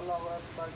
allohu akbar